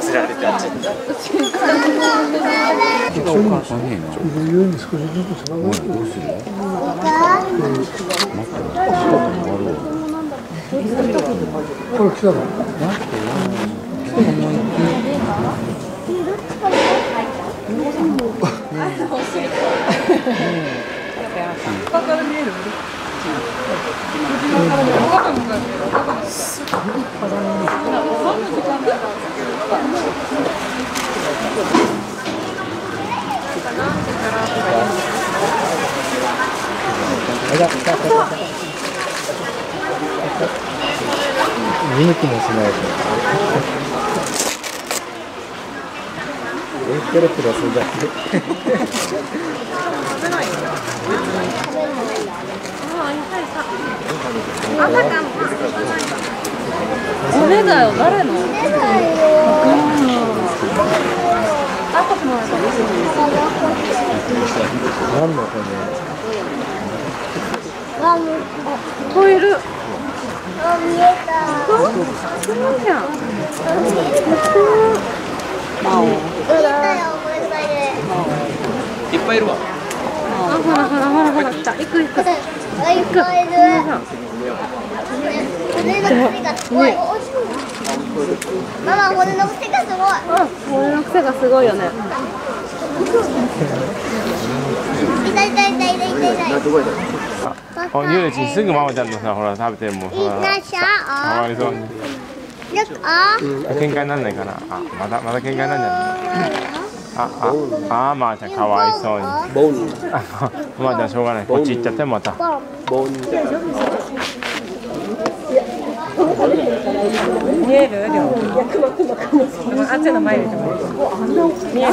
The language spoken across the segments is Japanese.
釣られてあっちそういうのかねえるように少しずつつながってどうする待って仕事に終わるわこれ来たのう行って見抜きもしないとえペロペロするだけ誰だよ誰の何の骨人いるあ、見えた。そうじゃん見えた。よ、これ、これ。いっぱいいるわあほらほらほらほら来た。行く行くあ、いっぱいいる。骨の癖がすごい。ママ、骨の癖がすごい。俺の癖がすごいよね痛い痛い痛い痛い痛い痛い。あ、ゆうちすぐママちゃんのさ、ほら食べてもういさ、なしかゃわいそうに。よく、あ。喧嘩になんないかな。あ、まだまだ喧嘩になんじゃない。あ、あ、あ、まーちゃんかわいそうに。ボンあ、まーちゃんしょうがない。こっち行っちゃってまた。ボン見える。量あっちの前に見える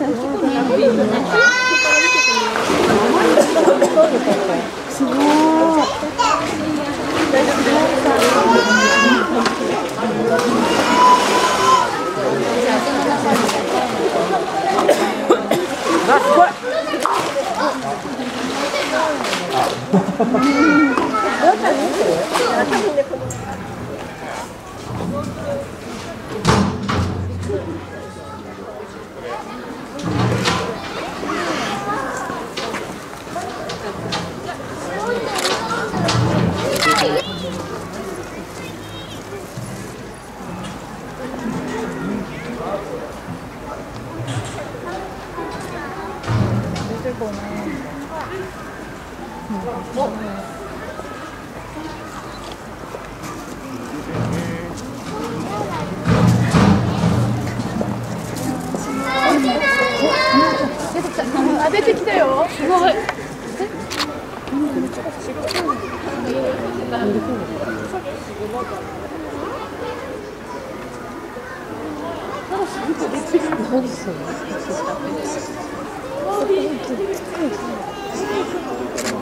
Eu também sei. Ela tá linda comigo. 出てきたよすごい。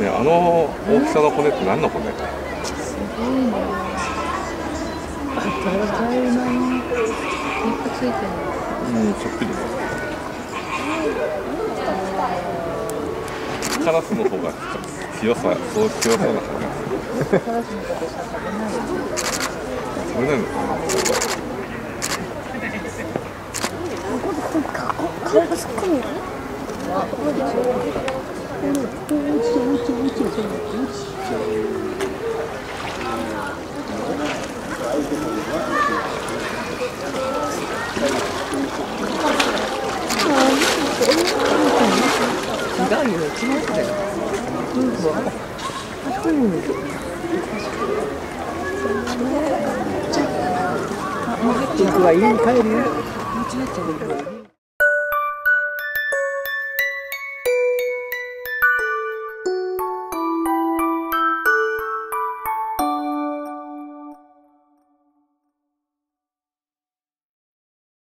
ねあの大きさの骨って何の骨？うん。そっくりカラスの方が強さそう強そうな感じがするそれなん。ですかね顔がすっごい見える違うよ違うんだよピンクは家に帰るよ。間違っちゃう。よ